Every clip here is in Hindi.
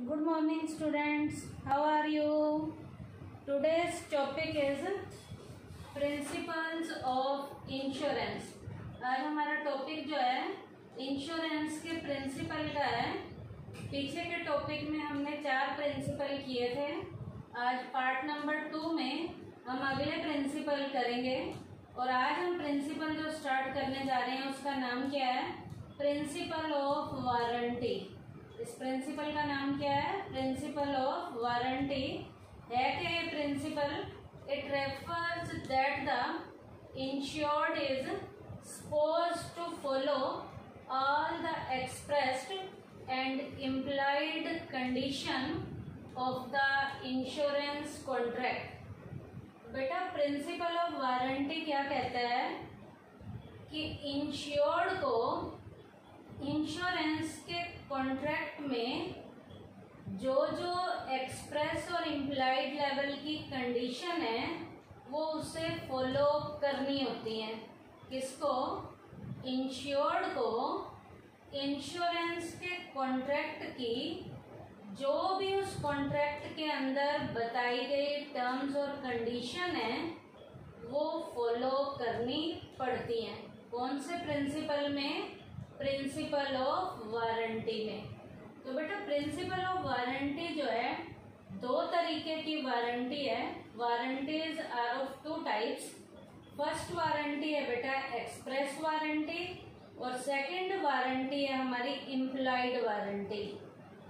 Good morning, students. How are you? Today's topic is principles of insurance. आज हमारा टॉपिक जो है इंश्योरेंस के प्रिंसिपल का है पीछे के टॉपिक में हमने चार प्रिंसिपल किए थे आज पार्ट नंबर टू में हम अगले प्रिंसिपल करेंगे और आज हम प्रिंसिपल जो स्टार्ट करने जा रहे हैं उसका नाम क्या है प्रिंसिपल ऑफ़ वारंटी इस प्रिंसिपल का नाम क्या है? प्रिंसिपल ऑफ़ वारंटी है क्या ये principle it refers that the insured is supposed to follow all the expressed and implied condition of the insurance contract बेटा प्रिंसिपल ऑफ़ वारंटी क्या कहता है? कि इंश्योर्ड को इंश्योरेंस के कॉन्ट्रैक्ट में जो जो एक्सप्रेस और इम्प्लाइड लेवल की कंडीशन है, वो उसे फॉलो करनी होती हैं। किसको? इंश्योर्ड को। इंश्योरेंस के कॉन्ट्रैक्ट की जो भी उस कॉन्ट्रैक्ट के अंदर बताई गई टर्म्स और कंडीशन है, वो फॉलो करनी पड़ती हैं। कौन से प्रिंसिपल में? प्रिंसिपल ऑफ़ वारंटी में। तो बेटा, प्रिंसिपल ऑफ़ वारंटी जो है, दो तरीके की वारंटी है। Warranties are of two types. First warranty है बेटा, एक्सप्रेस वारंटी। और सेकंड वारंटी है हमारी इम्प्लॉयड वारंटी।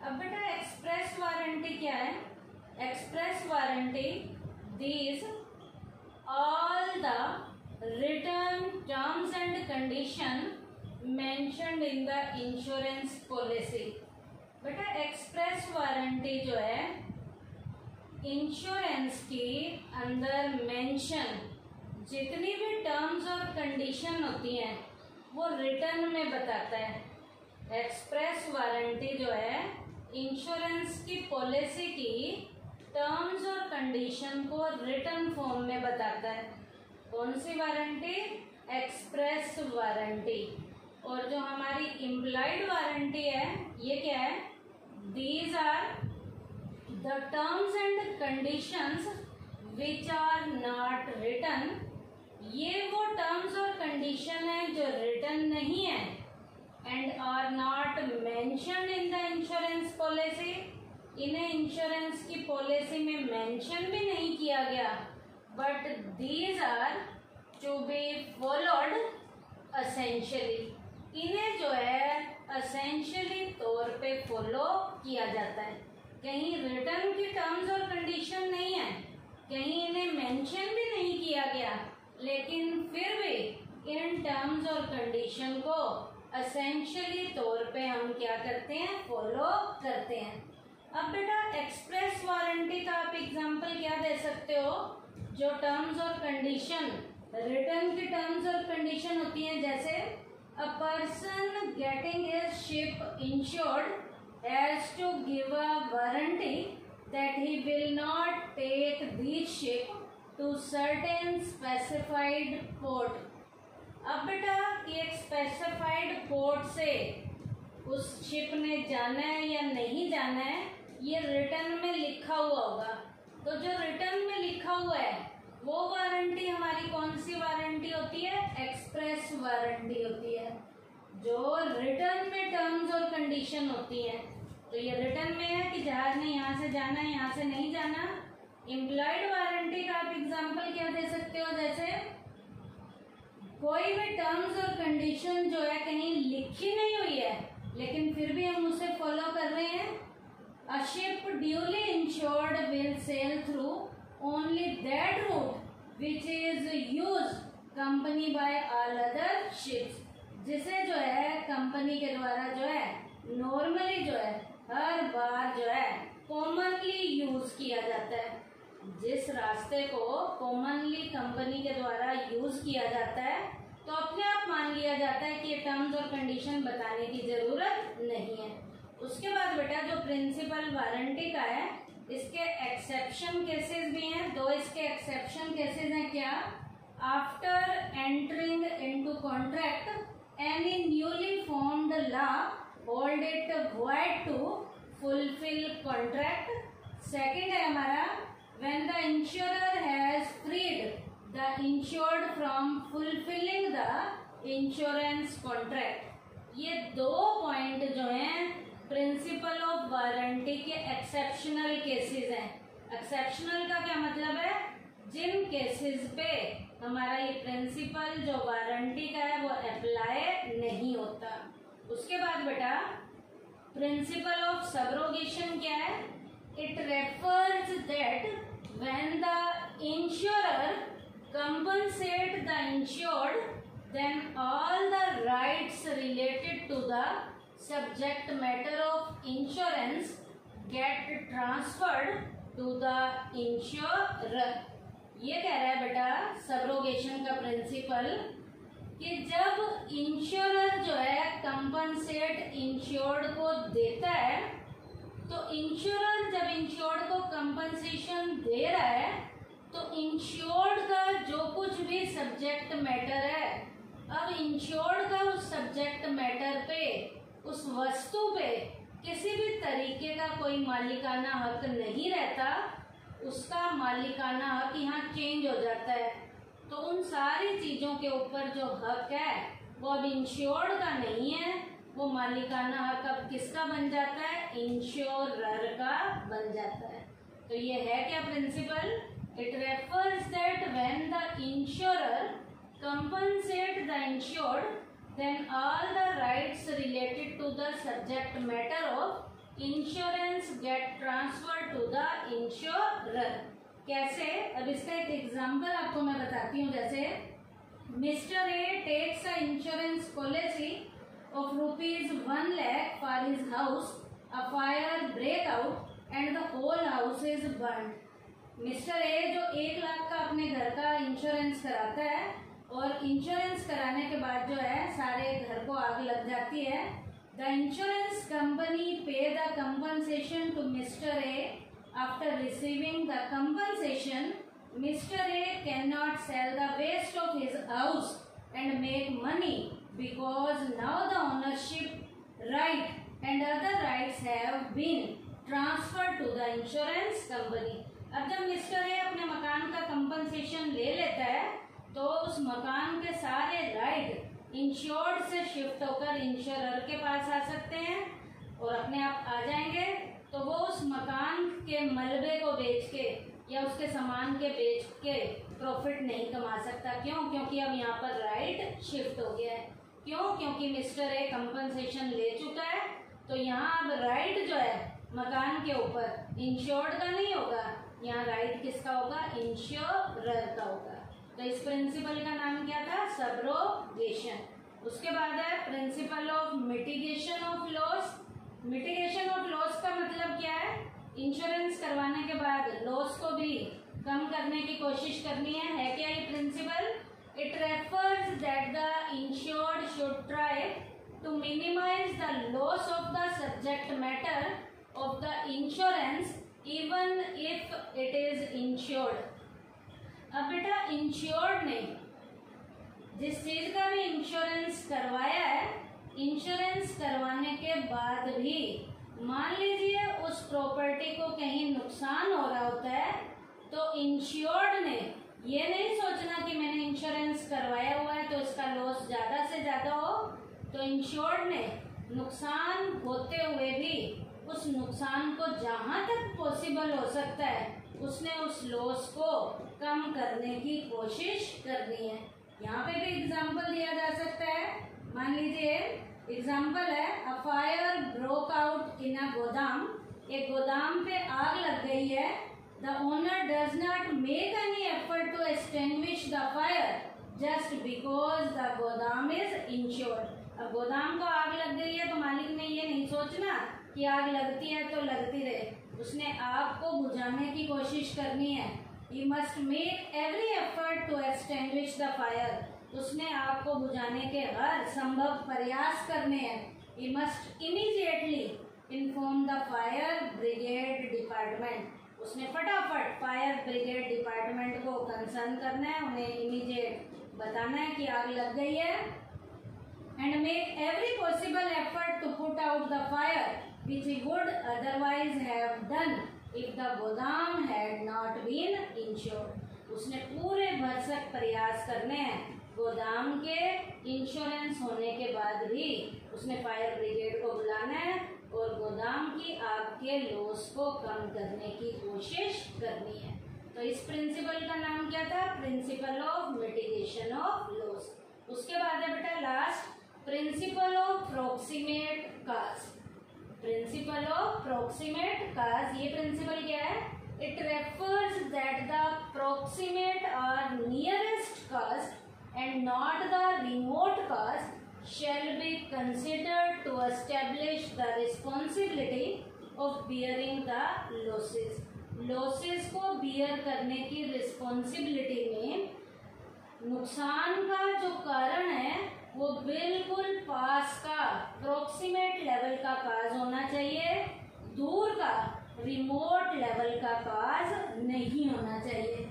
अब बेटा, एक्सप्रेस वारंटी क्या है? Express warranty these all the written terms and condition mentioned in the insurance policy बेटा एक्सप्रेस वारंटी जो है इंश्योरेंस की अंदर मेंशन जितनी भी टर्म्स और कंडीशन होती हैं, वो रिटर्न में बताता है। एक्सप्रेस वारंटी जो है इंश्योरेंस की पॉलिसी की टर्म्स और कंडीशन को रिटर्न फॉर्म में बताता है। कौन सी वारंटी एक्सप्रेस वारंटी और जो हमारी इम्प्लॉयड वारंटी है, ये क्या है? These are the terms and conditions which are not written ये वो टर्म्स और कंडीशन है जो रिटर्न नहीं है and are not mention in the insurance policy इन्हें इंश्योरेंस की पॉलिसी में मेंशन भी नहीं किया गया. But these are to be followed essentially इन्हें जो है असेंशियली तौर पे फॉलो किया जाता है। कहीं रिटर्न की टर्म्स और कंडीशन नहीं है, कहीं इन्हें मेंशन भी नहीं किया गया, लेकिन फिर भी इन टर्म्स और कंडीशन को असेंशियली तौर पे हम क्या करते हैं फॉलो करते हैं। अब बेटा एक्सप्रेस वारंटी का आप एग्जांपल क्या दे सकते हो? जो टर्म्स और कंडीशन रिटर्न की टर्म्स और कंडीशन होती हैं, जैसे a person getting his ship insured has to give a warranty that he will not take this ship to certain specified port अब बेटा, एक स्पेसिफाइड पोर्ट से उस शिप ने जाना है या नहीं जाना है, ये रिटर्न में लिखा हुआ होगा। तो जो रिटर्न में लिखा हुआ है वो वारंटी हमारी कौन सी वारंटी होती है? एक्सप्रेस वारंटी होती है, जो रिटर्न में टर्म्स और कंडीशन होती है। तो ये रिटर्न में है कि जहाज़ ने यहाँ से जाना है यहाँ से नहीं जाना। इम्प्लॉयड वारंटी का आप एग्ज़ाम्पल क्या दे सकते हो? जैसे कोई भी टर्म्स और कंडीशन जो है कहीं लिखी नहीं हुई है, लेकिन फिर भी हम उसे फॉलो कर रहे हैं। A ship duly insured will sail through only that route which is used commonly by all other ships जिसे जो है कंपनी के द्वारा जो है नॉर्मली जो है, हर बार जो है कॉमनली यूज़ किया जाता है। जिस रास्ते को कॉमनली कंपनी के द्वारा यूज़ किया जाता है तो अपने आप मान लिया जाता है कि टर्म्स और कंडीशन बताने की ज़रूरत नहीं है। उसके बाद बेटा, जो प्रिंसिपल वारंटी का है इसके एक्सेप्शन केसेस भी हैं। दो इसके एक्सेप्शन केसेस हैं क्या? After entering into contract any newly formed law hold it void to fulfil contract second है हमारा when the insurer has freed the insured from fulfilling the insurance contract ये दो पॉइंट जो हैं प्रिंसिपल ऑफ़ वारंटी के एक्सेप्शनल केसेस हैं। एक्सेप्शनल का क्या मतलब है? जिन केसेस पे हमारा ये प्रिंसिपल जो वारंटी का है, वो अप्लाई नहीं होता। उसके बाद बेटा प्रिंसिपल ऑफ़ सबरोगेशन क्या है? It refers that when the insurer compensate the insured then all the rights related to the subject matter of insurance get transferred to the insurer ये कह रहा है बेटा सबरोगेशन का प्रिंसिपल कि जब इंश्योरर जो है कंपनसेट इंश्योर्ड को देता है तो इंश्योरर जब इंश्योर्ड को कंपनसेशन दे रहा है तो इंश्योर्ड का जो कुछ भी सब्जेक्ट मैटर है, अब इंश्योर्ड का उस सब्जेक्ट मैटर पे उस वस्तु पे किसी भी तरीके का कोई मालिकाना हक नहीं रहता, उसका मालिकाना हक यहाँ चेंज हो जाता है। तो उन सारी चीज़ों के ऊपर जो हक है, वो अब इंश्योर्ड का नहीं है। वो मालिकाना हक अब किसका बन जाता है? इंश्योरर का बन जाता है। तो ये है क्या principle it refers that when the insurer compensate the insured then all the rights related to the subject matter of insurance get transfer to the insurer कैसे? अब इसका एक एग्जांपल आपको मैं बताती हूँ, जैसे mister A takes a insurance policy of rupees one lakh for his house a fire break out and the whole house is burn mister A जो एक लाख का अपने घर का इंश्योरेंस कराता है, और इंश्योरेंस बार जो है, सारे घर को आग लग जाती है। The insurance company pay the compensation to mister A after receiving the compensation mister A can not sell the waste of his house and make money because now the ownership right and other right transfer to the insurance company अब जब मिस्टर ए अपने मकान का कंपनसेशन ले लेता है तो उस मकान के सारे राइट इंश्योर्ड से शिफ्ट होकर इंश्योरर के पास आ सकते हैं और अपने आप आ जाएँगे। तो वो उस मकान के मलबे को बेच के या उसके सामान के बेच के प्रॉफिट नहीं कमा सकता। क्यों? क्योंकि अब यहाँ पर राइट शिफ्ट हो गया है। क्यों? क्योंकि मिस्टर ए कंपनसेशन ले चुका है। तो यहाँ अब राइट जो है, मकान के ऊपर इंश्योर्ड का नहीं होगा, यहाँ राइट किसका होगा? इंश्योरर का होगा। तो इस प्रिंसिपल का नाम क्या था? सबरोगेशन उसके बाद है principle of mitigation of loss mitigation of loss का मतलब क्या है? इंश्योरेंस करवाने के बाद लॉस को भी कम करने की कोशिश करनी है। है क्या ये principle it refers that the insured should try to minimise the loss of the subject matter of the insurance even if it is insured अब बेटा इंश्योर्ड ने जिस चीज़ का भी इंश्योरेंस करवाया है इंश्योरेंस करवाने के बाद भी मान लीजिए उस प्रॉपर्टी को कहीं नुकसान हो रहा होता है तो इंश्योर्ड ने ये नहीं सोचना कि मैंने इंश्योरेंस करवाया हुआ है तो इसका लॉस ज़्यादा से ज़्यादा हो। तो इंश्योर्ड ने नुकसान होते हुए भी उस नुकसान को जहाँ तक पॉसिबल हो सकता है, उसने उस लॉस को कम करने की कोशिश करनी है। यहाँ पे भी एग्ज़ाम्पल दिया जा सकता है। मान लीजिए एग्ज़ाम्पल है a fire broke out in a godam. एक गोदाम पे आग लग गई है। The owner does not make any effort to extinguish the fire just because the godam is insured अब गोदाम को आग लग गई है तो मालिक ने ये नहीं सोचना कि आग लगती है तो लगती रहे। उसने आग को बुझाने की कोशिश करनी है। You must make every effort to extinguish the fire उसने आपको बुझाने के हर संभव प्रयास करने हैं। You must immediately inform the fire brigade department उसने फटाफट फायर ब्रिगेड डिपार्टमेंट को कंसर्न करना है, उन्हें इमीडिएट बताना है कि आग लग गई है। And make every possible effort to put out the fire which he would otherwise have done the godam had not been insured, उसने पूरे भरसक प्रयास करने हैं। गोदाम के इंश्योरेंस होने के बाद भी उसने फायर ब्रिगेड को बुलाना है और गोदाम की आग के लॉस को कम करने की कोशिश करनी है। तो इस प्रिंसिपल का नाम क्या था? Principle of mitigation of loss उसके बाद है बेटा last principle of proximate cause principle of proximate cause ये प्रिंसिपल क्या है? It refers that the proximate और nearest cause and not the remote cause shall be considered to establish the responsibility of bearing the losses losses को बियर करने की रिस्पॉन्सिबिलिटी में नुकसान का जो कारण है वो बिल्कुल पास का प्रोक्सीमेट लेवल का काज होना चाहिए। दूर का रिमोट लेवल का काज नहीं होना चाहिए।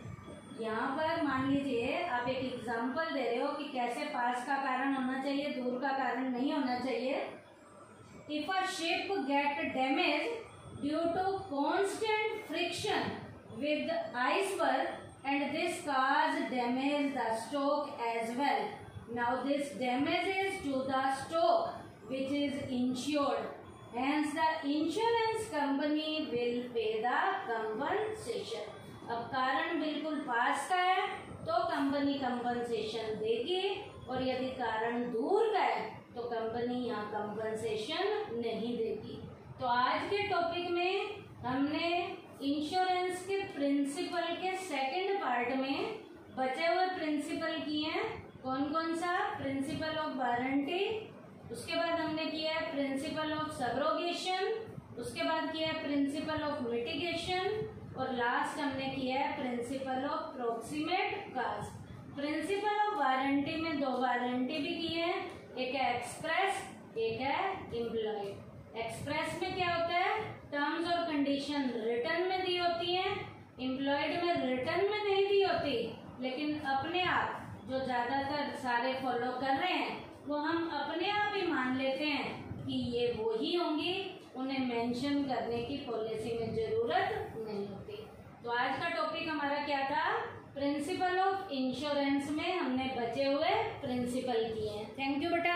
यहाँ पर मान लीजिए, आप एक एग्जांपल दे रहे हो कि कैसे पास का कारण होना चाहिए, दूर का कारण नहीं होना चाहिए। If a ship get damage due to constant friction with iceberg and this cause damage the stock as well Now this damages to the stock, which is insured. Hence, the insurance company will pay the compensation. अब कारण बिल्कुल पास का है तो कंपनी कंपनसेशन देगी और यदि कारण दूर का है तो कंपनी यहाँ कंपनसेशन नहीं देगी तो आज के टॉपिक में हमने इंश्योरेंस के प्रिंसिपल के सेकंड पार्ट में बचे हुए प्रिंसिपल किए हैं कौन कौन सा? प्रिंसिपल ऑफ़ वारंटी उसके बाद हमने किया है प्रिंसिपल ऑफ़ सब्रोगेशन उसके बाद किया है प्रिंसिपल ऑफ़ मिटिगेशन और लास्ट हमने किया है principle of proximate cause principle of warranty में दो वारंटी भी की है, एक है एक्सप्रेस एक है इम्प्लॉयड एक्सप्रेस में क्या होता है? टर्म्स और कंडीशन रिटर्न में दी होती है इम्प्लॉयड में रिटर्न में नहीं दी होती लेकिन अपने आप जो ज़्यादातर सारे फॉलो कर रहे हैं, वो हम अपने आप ही मान लेते हैं कि ये वो ही होंगी, उन्हें मेंशन करने की पॉलिसी में ज़रूरत नहीं होती। तो आज का टॉपिक हमारा क्या था? प्रिंसिपल ऑफ़ इंश्योरेंस में हमने बचे हुए प्रिंसिपल किए हैं। थैंक यू बेटा।